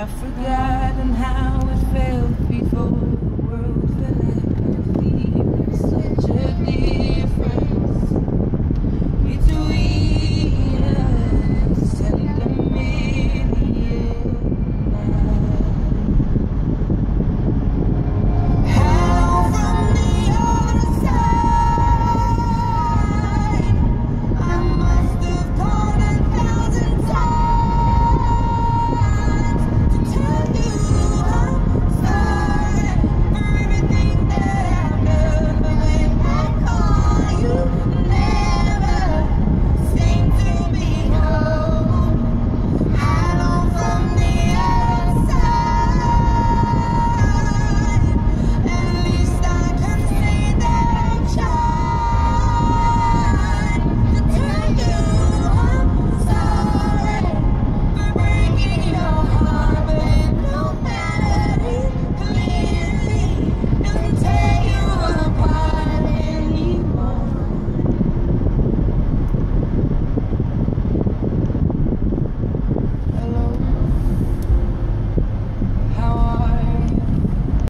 I've forgotten how